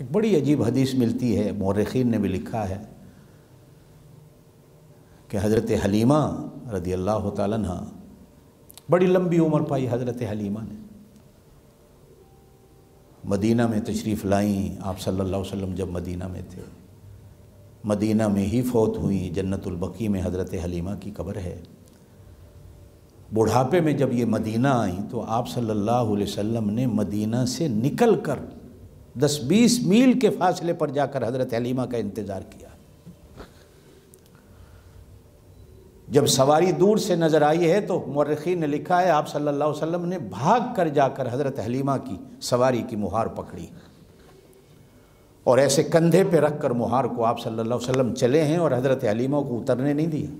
एक बड़ी अजीब हदीस मिलती है मौरखीन ने भी लिखा है कि हज़रत हलीमा रदी अल्लाह तहा बड़ी लंबी उम्र पाई हज़रत हलीमा ने। मदीना में तशरीफ़ लाई आप सल्लल्लाहु अलैहि वसल्लम जब मदीना में थे। मदीना में ही फौत हुई जन्नतुलबकी में हज़रत हलीमा की कब्र है। बुढ़ापे में जब ये मदीना आई तो आप सल्लल्लाहु अलैहि वसल्लम ने मदीना से निकल कर दस बीस मील के फासले पर जाकर हज़रत हलीमा का इंतज़ार किया। जब सवारी दूर से नज़र आई है तो मर्रखी ने लिखा है, आप सल्लल्लाहु अलैहि वसल्लम ने भाग कर जाकर हज़रत हलीमा की सवारी की मुहार पकड़ी। और ऐसे कंधे पे रख कर मुहार को आप सल्लल्लाहु अलैहि वसल्लम चले हैं और हज़रत हलीमा को उतरने नहीं दिया।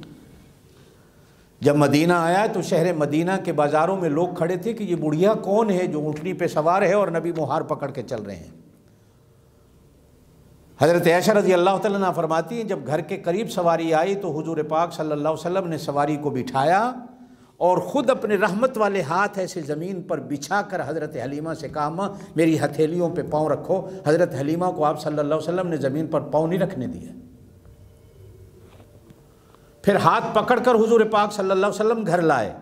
जब मदीना आया तो शहर मदीना के बाज़ारों में लोग खड़े थे कि ये बुढ़िया कौन है जो ऊँटनी पे सवार है और नबी मुहार पकड़ के चल रहे हैं। हज़रत ऐशा रज़ी अल्लाह तना फरमाती हैं, जब घर के करीब सवारी आई तो हुजूर पाक सल्लल्लाहु अलैहि वसल्लम ने सवारी को बिठाया और ख़ुद अपने रहमत वाले हाथ ऐसे ज़मीन पर बिछा कर हज़रत हलीमा से कहा माँ मेरी हथेलियों पे पाँव रखो। हज़रत हलीमा को आप सल्लल्लाहु अलैहि वसल्लम ने ज़मीन पर पाँव नहीं रखने दिया फिर हाथ पकड़कर हुजूर पाक सल्लल्लाहु अलैहि वसल्लम घर लाए।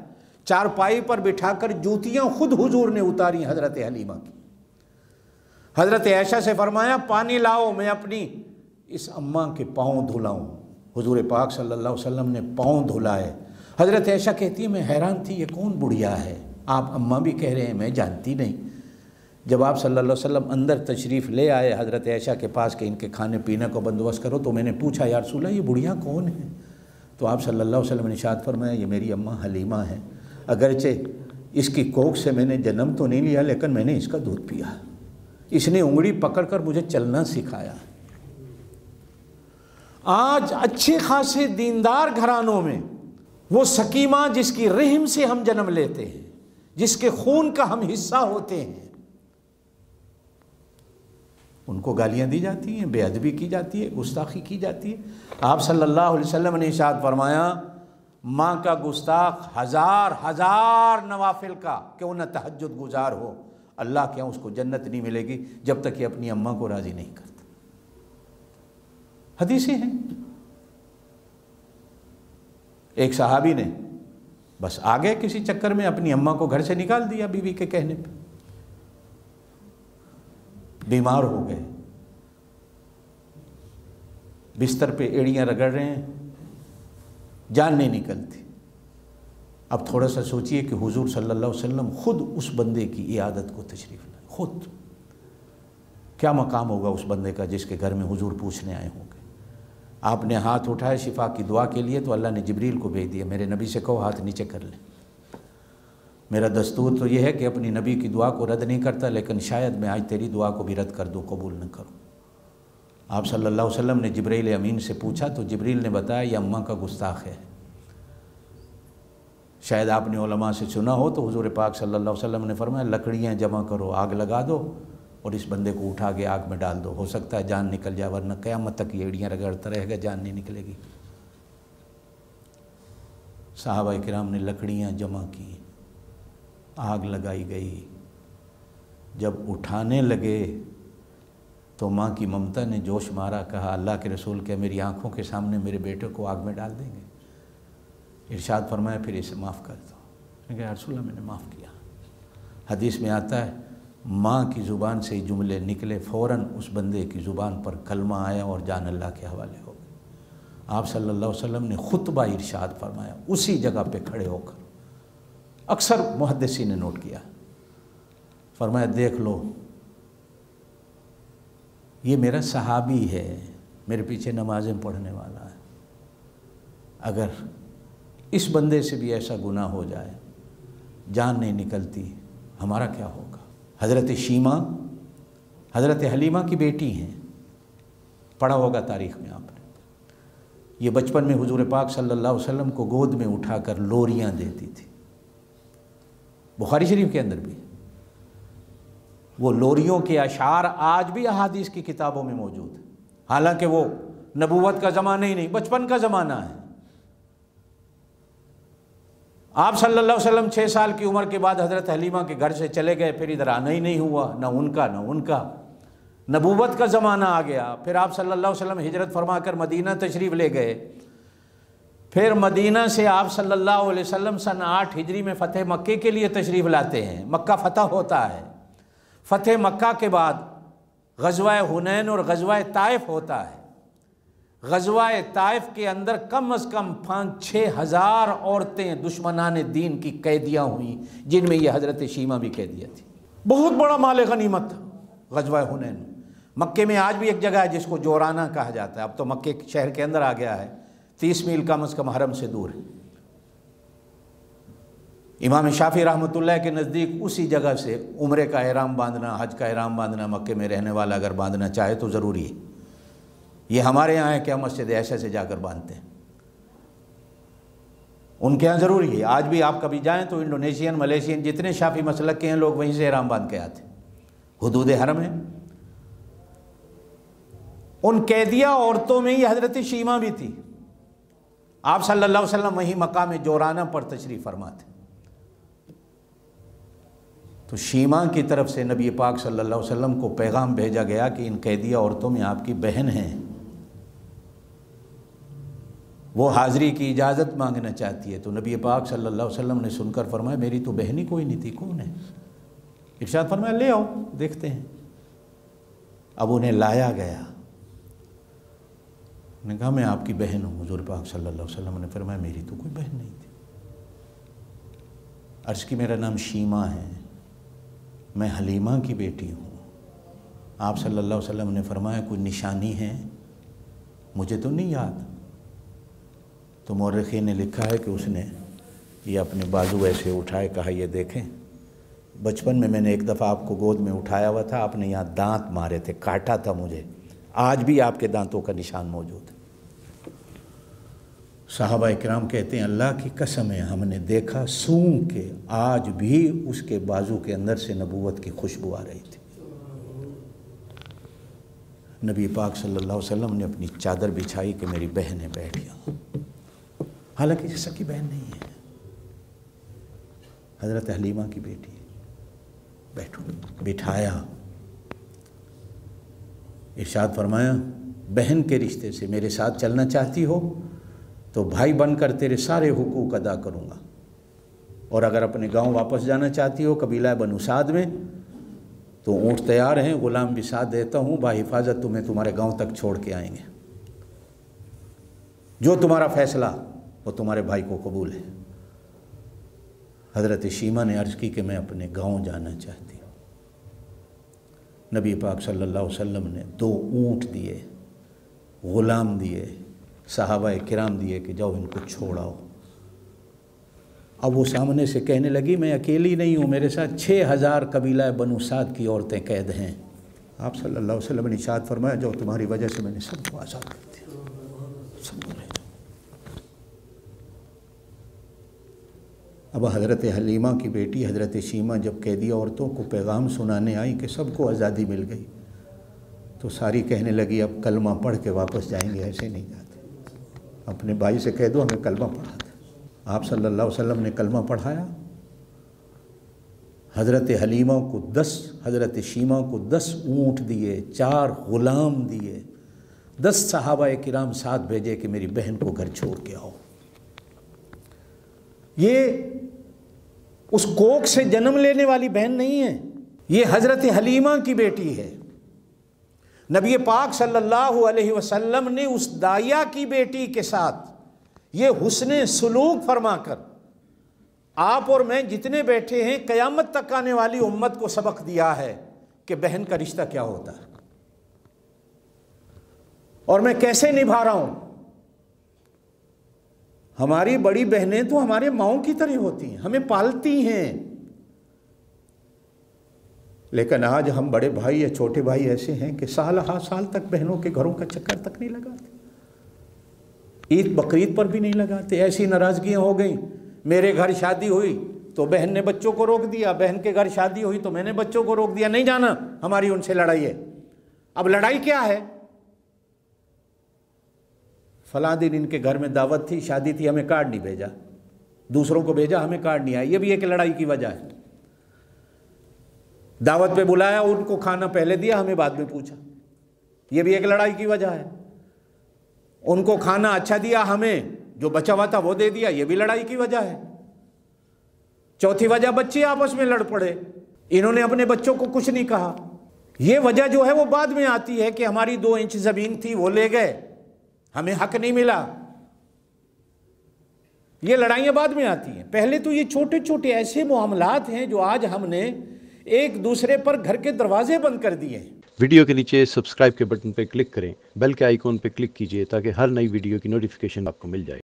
चारपाई पर बिठाकर जूतियाँ खुद हुजूर ने उतारी हज़रत हलीमा की। हज़रत ऐशा से फरमाया, पानी लाओ, मैं अपनी इस अम्मा के पाँव धुलाऊँ। हजूर पाक अलैहि वसल्लम ने पाँव धुलाए। हज़रत ऐशा कहती है, मैं हैरान थी, ये कौन बुढ़िया है? आप अम्मा भी कह रहे हैं, मैं जानती नहीं। जब आप अलैहि वसल्लम अंदर तशरीफ़ ले आए, हज़रत ऐशा के पास के इनके खाने पीने को बंदोबस्त करो तो मैंने पूछा, यार सुला ये बुढ़िया कौन है? तो आप सल्लल्लाहु अलैहि ने शाद फरमाया, ये मेरी अम्मा हलीमा है। अगरचे इसकी कोख से मैंने जन्म तो नहीं लिया, लेकिन मैंने इसका दूध पिया। इसने उंगली पकड़कर मुझे चलना सिखाया। आज अच्छे खासे दीनदार घरानों में, वो सकीमा जिसकी रहम से हम जन्म लेते हैं, जिसके खून का हम हिस्सा होते हैं, उनको गालियाँ दी जाती हैं, बेअदबी की जाती है, गुस्ताखी की जाती है। आप सल्लल्लाहु अलैहि वसल्लम ने इशाद फरमाया, माँ का गुस्ताख हज़ार हज़ार नवाफिल का, क्यों न तहजद गुजार हो। अल्लाह के यहाँ उसको जन्नत नहीं मिलेगी जब तक ये अपनी अम्मा को राज़ी नहीं करता। हदीसी हैं। एक सहाबी ने बस आ गए किसी चक्कर में अपनी अम्मा को घर से निकाल दिया बीवी के कहने पे। बीमार हो गए। बिस्तर पे एड़ियाँ रगड़ रहे हैं। जान नहीं निकलती। अब थोड़ा सा सोचिए कि हुजूर सल्लल्लाहु अलैहि वसल्लम ख़ुद उस बंदे की इयादत को तशरीफ़ लाए। ख़ुद। क्या मकाम होगा उस बंदे का जिसके घर में हुजूर पूछने आए होंगे? आपने हाथ उठाया शिफा की दुआ के लिए तो अल्लाह ने जबरील को भेज दिया, मेरे नबी से कहो हाथ नीचे कर लें। मेरा दस्तूर तो यह है कि अपनी नबी की दुआ को रद्द नहीं करता, लेकिन शायद मैं आज तेरी दुआ को भी रद्द कर दूँ, कबूल न करूँ। आप सल्लल्लाहु अलैहि वसल्लम ने जबरील अमीन से पूछा तो जबरील ने बताया ये अम्मा का गुस्ताख है। शायद आपने उलमा से सुना हो तो हुजूर पाक सल्लल्लाहु अलैहि वसल्लम ने फरमाया, लकड़ियाँ जमा करो, आग लगा दो और इस बंदे को उठा के आग में डाल दो। हो सकता है जान निकल जाए, वरना क़यामत तक एड़ियाँ रगड़ता रहेगा, जान नहीं निकलेगी। साहबा कराम ने लकड़ियाँ जमा की, आग लगाई गई। जब उठाने लगे तो माँ की ममता ने जोश मारा, कहा, अल्लाह के रसूल के मेरी आँखों के सामने मेरे बेटे को आग में डाल देंगे? इरशाद फरमाया, फिर इसे माफ़ कर दो। मैंने मैंने माफ़ किया। हदीस में आता है, माँ की ज़ुबान से जुमले निकले फ़ौर उस बंदे की ज़ुबान पर कलमा आया और जान अल्लाह के हवाले हो गए आप सल्लल्लाहु अलैहि वसल्लम ने खुतबा इरशाद फरमाया, उसी जगह पे खड़े होकर। अक्सर मुहदसी ने नोट किया। फरमाया, देख लो, ये मेरा सहाबी है, मेरे पीछे नमाज़ें पढ़ने वाला है। अगर इस बंदे से भी ऐसा गुना हो जाए, जान नहीं निकलती, हमारा क्या होगा? हज़रत शीमा, हज़रत हलीमा की बेटी हैं। पढ़ा होगा तारीख़ में आपने। ये बचपन में हुजूर पाक सल्लल्लाहु अलैहि वसल्लम को गोद में उठाकर लोरियाँ देती थी। बुखारी शरीफ के अंदर भी। वो लोरियों के अशार आज भी अहादीस की किताबों में मौजूद है। हालाँकि वो नबूवत का ज़माना ही नहीं, बचपन का ज़माना है। आप सल्लल्लाहु अलैहि वसल्लम छः साल की उम्र के बाद हज़रत हलीमा के घर से चले गए, फिर इधर आना ही नहीं हुआ, ना उनका ना उनका। नबूवत का ज़माना आ गया। फिर आप सल्लल्लाहु अलैहि वसल्लम हिजरत फरमा कर मदीना तशरीफ़ ले गए। फिर मदीना से आप सल्लल्लाहु अलैहि वसल्लम सन आठ हिजरी में फ़तेह मक्के के लिए तशरीफ़ लाते हैं। मक्का फ़तह होता है। फ़तेह मक्का के बाद गजवा हुनैन और गजवा ताइफ होता है। गजवा ताइफ के अंदर कम अज़ कम पाँच छः हज़ार औरतें दुश्मनान दीन की कैदियाँ हुई, जिनमें यह हज़रत शीमा भी कैदियाँ थी। बहुत बड़ा माल गनीमत था गजवा हुनैन। मक्के में आज भी एक जगह है जिसको जोराना कहा जाता है। अब तो मक्के शहर के अंदर आ गया है। तीस मील कम अज़ कम हरम से दूर है। इमाम शाफी रहमत के नज़दीक उसी जगह से उम्र का एहराम बांधना, हज का एहराम बांधना, मक्के में रहने वाला अगर बांधना चाहे तो ज़रूरी है। ये हमारे यहाँ है, क्या मस्जिद ऐसे से जाकर बांधते हैं? उनके यहाँ ज़रूरी है। आज भी आप कभी जाएँ तो इंडोनेशियन, मलेशियन, जितने शाफी मसलक के हैं, लोग वहीं से एहराम बाँध के आते हदूद हरम है। उन कैदिया औरतों में ही हज़रत शीमा भी थी। आप सल्लल्लाहु अलैहि वसल्लम वहीं मकाम जोराना पर तशरीफ़ फरमाते तो शीमा की तरफ़ से नबी पाक सल्लल्लाहु अलैहि वसल्लम को पैगाम भेजा गया कि इन कैदिया औरतों में आपकी बहन हैं। वो हाज़िरी की इजाज़त मांगना चाहती है। तो नबी पाक सल्लल्लाहु अलैहि वसल्लम ने सुनकर फरमाया, मेरी तो बहन ही कोई नहीं थी, कौन है? इर्शाद फरमाया, ले आओ, देखते हैं। अब उन्हें लाया गया। ने कहा, मैं आपकी बहन हूँ, हजूर पाक सल्लल्लाहु अलैहि वसल्लम ने फरमाया, मेरी तो कोई बहन नहीं थी। अर्ज़ की, मेरा नाम शीमा है। मैं हलीमा की बेटी हूँ। आप सल्लल्लाहु अलैहि वसल्लम ने फरमाया, कोई निशानी है? मुझे तो नहीं याद। तो मौरखी ने लिखा है कि उसने ये अपने बाजू ऐसे उठाए, कहा, ये देखें, बचपन में मैंने एक दफ़ा आपको गोद में उठाया हुआ था, आपने यहाँ दांत मारे थे, काटा था मुझे। आज भी आपके दांतों का निशान मौजूद है। साहबा इकराम कहते हैं, अल्लाह की कसम है, हमने देखा, सूंघ के आज भी उसके बाजू के अंदर से नबूवत की खुशबू आ रही थी। नबी पाक सल्लल्लाहु अलैहि वसल्लम ने अपनी चादर बिछाई कि मेरी बहन बैठ गया हालाँकि ये सकी बहन नहीं है। हज़रत हलीमा की बेटी बैठो। बिठाया। इरशाद फरमाया, बहन के रिश्ते से मेरे साथ चलना चाहती हो तो भाई बनकर तेरे सारे हुकूक अदा करूँगा। और अगर अपने गाँव वापस जाना चाहती हो कबीला बनुसाद में तो ऊँट तैयार हैं, ग़ुलाम भी साथ देता हूँ बाहिफाजत तुम्हें तुम्हारे गाँव तक छोड़ के आएँगे। जो तुम्हारा फ़ैसला वो तुम्हारे भाई को कबूल है। हज़रत शीमा ने अर्ज़ की कि मैं अपने गाँव जाना चाहती हूँ। नबी पाक सल्लल्लाहु अलैहि वसल्लम ने दो ऊँट दिए, ग़ुलाम दिए, साहबा किराम दिए कि जाओ इनको छोड़ाओ। अब वो सामने से कहने लगी, मैं अकेली नहीं हूँ, मेरे साथ छः हज़ार कबीला बनु साद की औरतें कैद हैं। आप सल्लल्लाहु अलैहि वसल्लम ने इशाद फरमाया जो तुम्हारी वजह से मैंने सबको आज़ाद कर दिया। अब हज़रत हलीमा की बेटी हज़रत शीमा जब कैदी औरतों को पैगाम सुनाने आई कि सबको आज़ादी मिल गई तो सारी कहने लगी, अब कलमा पढ़ के वापस जाएँगे, ऐसे नहीं जाते अपने भाई से कह दो, हमें कलमा पढ़ा दे। आप सल्लल्लाहु अलैहि वसल्लम ने कलमा पढ़ाया। हज़रत हलीमा को दस, हज़रत शीमा को दस ऊँट दिए, चार ग़ुलाम दिए। दस सहाबा किराम साथ भेजे कि मेरी बहन को घर छोड़ के आओ। ये उस कोक से जन्म लेने वाली बहन नहीं है। ये हज़रत हलीमा की बेटी है। नबी पाक सल्लल्लाहु अलैहि वसल्लम ने उस दाया की बेटी के साथ ये हुसन सलूक फरमाकर, आप और मैं जितने बैठे हैं, क़यामत तक आने वाली उम्मत को सबक दिया है कि बहन का रिश्ता क्या होता। है और मैं कैसे निभा रहा हूँ? हमारी बड़ी बहनें तो हमारे माओ की तरह होती हैं, हमें पालती हैं। लेकिन आज हम बड़े भाई या छोटे भाई ऐसे हैं कि साल हा साल तक बहनों के घरों का चक्कर तक नहीं लगाते। ईद बकरीद पर भी नहीं लगाते, ऐसी नाराज़गियाँ हो गई, मेरे घर शादी हुई तो बहन ने बच्चों को रोक दिया, बहन के घर शादी हुई तो मैंने बच्चों को रोक दिया, नहीं जाना, हमारी उनसे लड़ाई है। अब लड़ाई क्या है? फला दिन इनके घर में दावत थी, शादी थी, हमें कार्ड नहीं भेजा। दूसरों को भेजा, हमें कार्ड नहीं आया। ये भी एक लड़ाई की वजह है। दावत पे बुलाया, उनको खाना पहले दिया, हमें बाद में पूछा। ये भी एक लड़ाई की वजह है। उनको खाना अच्छा दिया, हमें जो बचा हुआ था वो दे दिया, ये भी लड़ाई की वजह है। चौथी वजह, बच्चे आपस में लड़ पड़े। इन्होंने अपने बच्चों को कुछ नहीं कहा। ये वजह जो है, वो बाद में आती है कि हमारी दो इंच ज़मीन थी, वो ले गए। हमें हक नहीं मिला। ये लड़ाइयाँ बाद में आती हैं। पहले तो ये छोटे छोटे ऐसे मामलात हैं जो आज हमने एक दूसरे पर घर के दरवाजे बंद कर दिए हैं। वीडियो के नीचे सब्सक्राइब के बटन पर क्लिक करें, बेल के आइकॉन पर क्लिक कीजिए ताकि हर नई वीडियो की नोटिफिकेशन आपको मिल जाए।